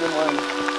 Good morning.